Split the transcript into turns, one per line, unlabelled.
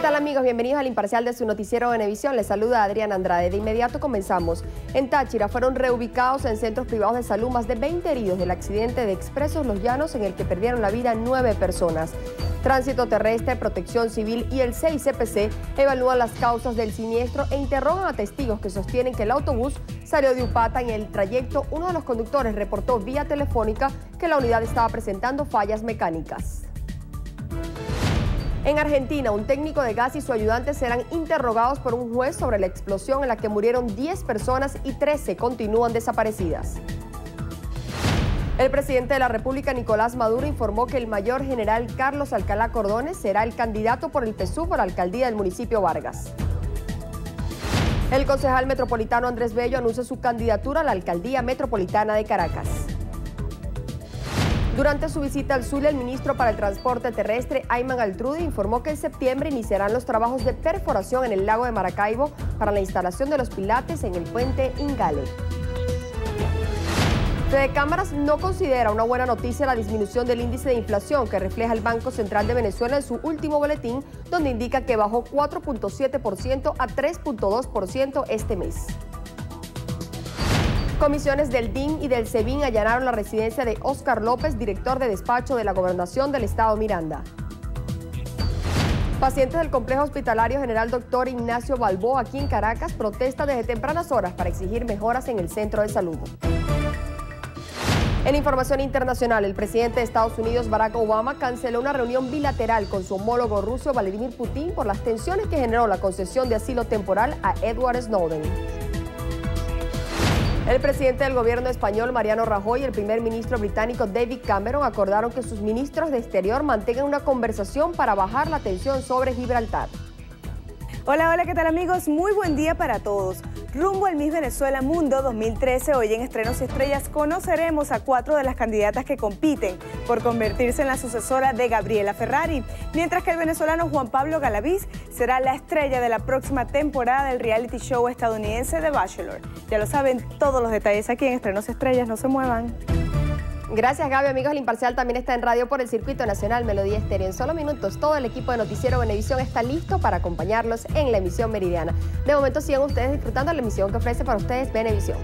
¿Qué tal amigos? Bienvenidos al imparcial de su noticiero Venevisión. Les saluda Adrián Andrade. De inmediato comenzamos. En Táchira fueron reubicados en centros privados de salud más de 20 heridos del accidente de Expresos Los Llanos en el que perdieron la vida nueve personas. Tránsito Terrestre, Protección Civil y el CICPC evalúan las causas del siniestro e interrogan a testigos que sostienen que el autobús salió de Upata en el trayecto. Uno de los conductores reportó vía telefónica que la unidad estaba presentando fallas mecánicas. En Argentina, un técnico de gas y su ayudante serán interrogados por un juez sobre la explosión en la que murieron 10 personas y 13 continúan desaparecidas. El presidente de la República, Nicolás Maduro, informó que el mayor general Carlos Alcalá Cordones será el candidato por el PSU por la alcaldía del municipio Vargas. El concejal metropolitano Andrés Bello anuncia su candidatura a la alcaldía metropolitana de Caracas. Durante su visita al Zulia, el ministro para el Transporte Terrestre, Ayman Altrude, informó que en septiembre iniciarán los trabajos de perforación en el lago de Maracaibo para la instalación de los pilates en el puente Ingale. Fede Cámaras no considera una buena noticia la disminución del índice de inflación que refleja el Banco Central de Venezuela en su último boletín, donde indica que bajó 4.7% a 3.2% este mes. Comisiones del DIN y del SEBIN allanaron la residencia de Óscar López, director de despacho de la Gobernación del Estado Miranda. Pacientes del Complejo Hospitalario General Dr. Ignacio Balboa aquí en Caracas protestan desde tempranas horas para exigir mejoras en el centro de salud. En información internacional, el presidente de Estados Unidos, Barack Obama, canceló una reunión bilateral con su homólogo ruso, Vladimir Putin, por las tensiones que generó la concesión de asilo temporal a Edward Snowden. El presidente del gobierno español, Mariano Rajoy, y el primer ministro británico, David Cameron, acordaron que sus ministros de Exterior mantengan una conversación para bajar la tensión sobre Gibraltar.
Hola, hola, ¿qué tal amigos? Muy buen día para todos. Rumbo al Miss Venezuela Mundo 2013, hoy en Estrenos y Estrellas conoceremos a cuatro de las candidatas que compiten por convertirse en la sucesora de Gabriela Ferrari, mientras que el venezolano Juan Pablo Galaviz será la estrella de la próxima temporada del reality show estadounidense The Bachelor. Ya lo saben, todos los detalles aquí en Estrenos Estrellas, no se muevan.
Gracias Gaby, amigos. El Imparcial también está en radio por el Circuito Nacional Melodía Estéreo. En solo minutos, todo el equipo de Noticiero Venevisión está listo para acompañarlos en la emisión meridiana. De momento sigan ustedes disfrutando la emisión que ofrece para ustedes Venevisión.